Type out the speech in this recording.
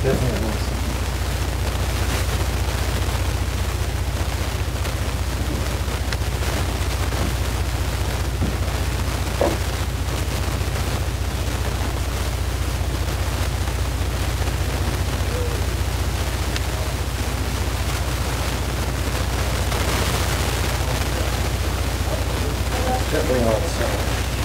Definitely awesome. Definitely awesome.